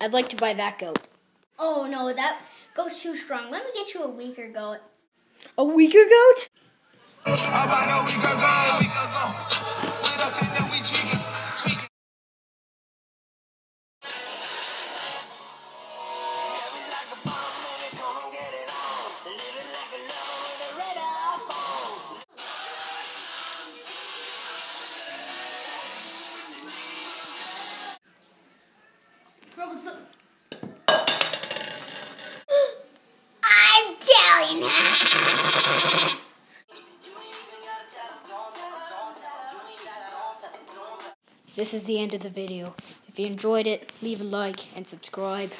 I'd like to buy that goat. Oh no, that goat's too strong. Let me get you a weaker goat. A weaker goat? This is the end of the video. If you enjoyed it, leave a like and subscribe.